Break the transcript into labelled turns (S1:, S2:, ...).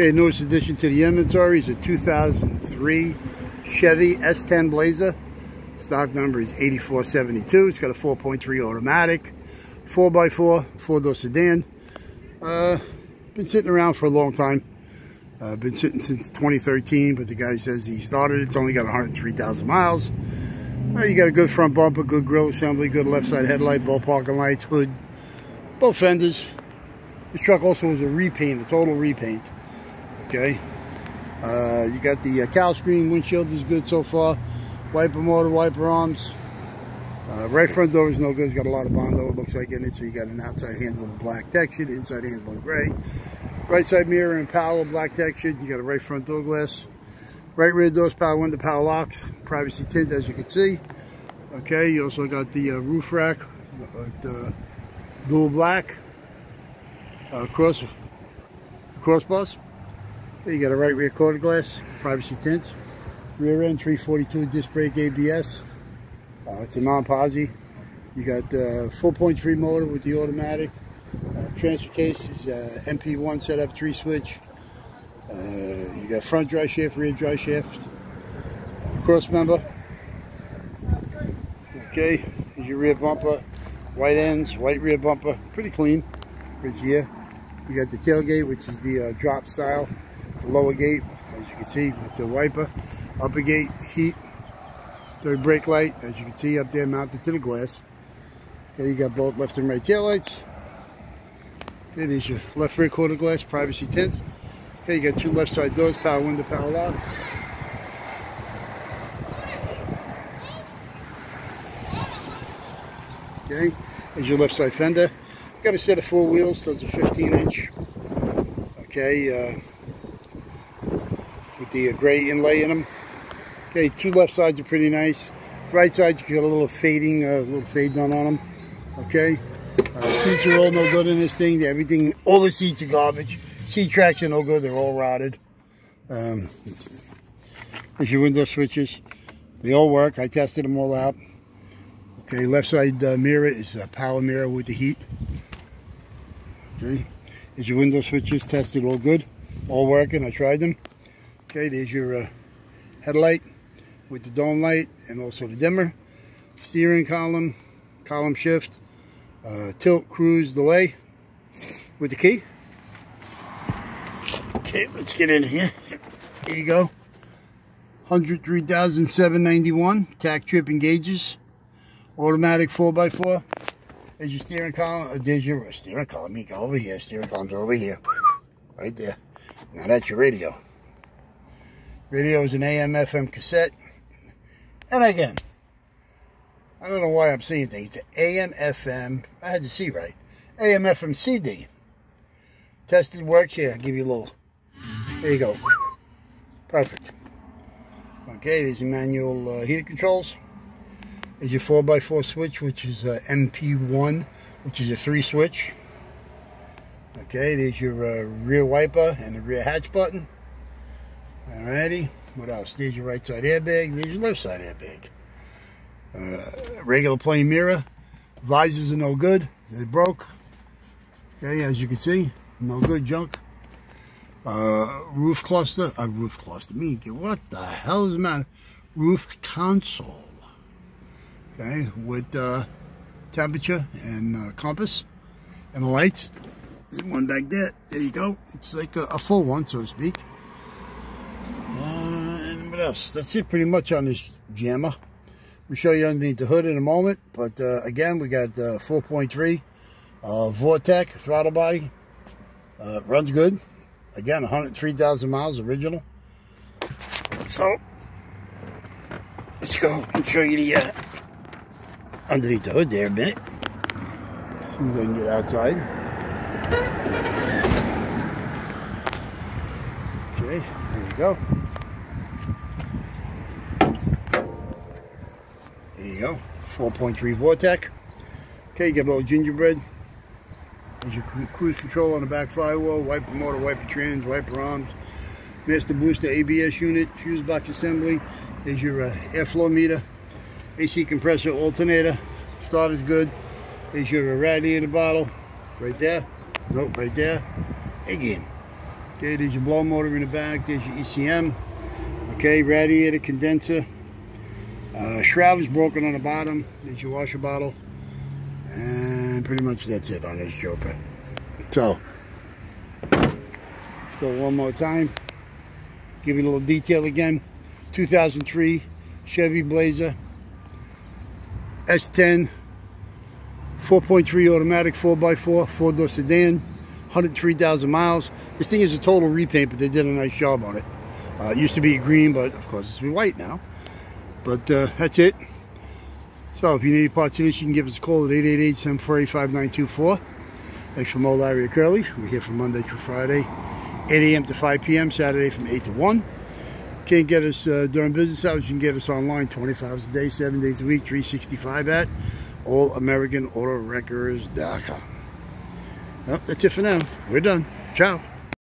S1: Okay, newest addition to the inventory is a 2003 Chevy S10 Blazer. Stock number is 8472. It's got a 4.3 automatic, 4x4, four-door sedan. Uh, been sitting around for a long time. Uh, been sitting since 2013, but the guy says he started. It's only got 103,000 miles. Uh, you got a good front bumper, good grill assembly, good left side headlight, both parking lights, hood, both fenders. This truck also was a repaint, a total repaint. Okay. Uh, you got the uh, cowl screen, windshield is good so far. Wiper motor, wiper arms. Uh, right front door is no good. It's got a lot of Bondo, it looks like in it. So you got an outside handle in black texture, the inside handle gray. Right side mirror and power black texture. You got a right front door glass. Right rear doors, power window, power locks. Privacy tint, as you can see. Okay, you also got the uh, roof rack, uh, dual black. Uh, cross, crossbars. Okay, you got a right rear quarter glass, privacy tint. Rear end 342 disc brake ABS. Uh, it's a non-posi. You got the uh, 4.3 motor with the automatic. Uh, transfer case is uh, MP1 setup, three switch. Uh, you got front drive shaft, rear drive shaft. Cross member. Okay, here's your rear bumper. White ends, white rear bumper, pretty clean. Right here. You got the tailgate, which is the uh, drop style. A lower gate, as you can see, with the wiper. Upper gate, heat. Third brake light, as you can see up there mounted to the glass. Okay, you got both left and right tail lights. Okay, there's your left rear quarter glass, privacy tint. Okay, you got two left side doors, power window, power lock. Okay, there's your left side fender. Got a set of four wheels, those are 15 inch. Okay, uh, with the uh, gray inlay in them. Okay, two left sides are pretty nice. Right side, you get a little fading, a uh, little fade done on them. Okay, uh, seats are all no good in this thing. Everything, all the seats are garbage. Seat tracks are no good. They're all rotted. Um, there's your window switches. They all work. I tested them all out. Okay, left side uh, mirror is a power mirror with the heat. Okay, there's your window switches. Tested all good. All working. I tried them. Okay, there's your uh, headlight with the dome light and also the dimmer. Steering column, column shift, uh, tilt, cruise, delay with the key. Okay, let's get in here. Here you go. 103,791 tach trip gauges. Automatic 4x4. There's your steering column. Uh, there's your steering column. You go over here. Steering column's over here. Right there. Now that's your radio. Radio is an AM FM cassette. And again, I don't know why I'm seeing things. The AM FM, I had to see right. AM FM CD. Tested works here. I'll give you a little. There you go. Perfect. Okay, there's your manual uh, heater controls. There's your 4x4 switch, which is uh, MP1, which is a three switch. Okay, there's your uh, rear wiper and the rear hatch button. Alrighty. What else? There's your right side airbag. There's your left side airbag. Uh, regular plain mirror. Visors are no good. They broke. Okay, as you can see, no good junk. Uh, roof cluster. A uh, roof cluster. Me, what the hell is the matter? Roof console. Okay, with uh, temperature and uh, compass and the lights. There's one back there. There you go. It's like a, a full one, so to speak. Else? That's it pretty much on this jammer. We'll show you underneath the hood in a moment. But uh, again, we got uh, 4.3 uh, Vortec throttle body. Uh, runs good. Again, 103,000 miles original. So, let's go and show you the uh, underneath the hood there a minute. See if I can get outside. Okay, there you go. There you go, 4.3 Vortec. Okay, you got a little gingerbread. There's your cruise control on the back firewall, wiper motor, wiper trans, wiper arms, master booster ABS unit, fuse box assembly. There's your uh, airflow meter, AC compressor, alternator. Start is good. There's your uh, radiator bottle right there. Nope, right there. Again. Okay, there's your blow motor in the back. There's your ECM. Okay, radiator condenser. Uh, shroud is broken on the bottom. There's your washer bottle. And pretty much that's it on this Joker. So, let's go one more time. Give you a little detail again. 2003 Chevy Blazer S10 4.3 automatic 4x4 four-door sedan 103,000 miles this thing is a total repaint but they did a nice job on it uh, it used to be green but of course it's white now but uh, that's it so if you need any parts of this you can give us a call at 888-748-5924 thanks from old Larry Curly we're here from Monday through Friday 8 a.m. to 5 p.m. Saturday from 8 to 1 can't get us uh, during business hours, you can get us online 25 hours a day, 7 days a week, 365 at allamericanautowreckers.com. Well, that's it for now. We're done. Ciao.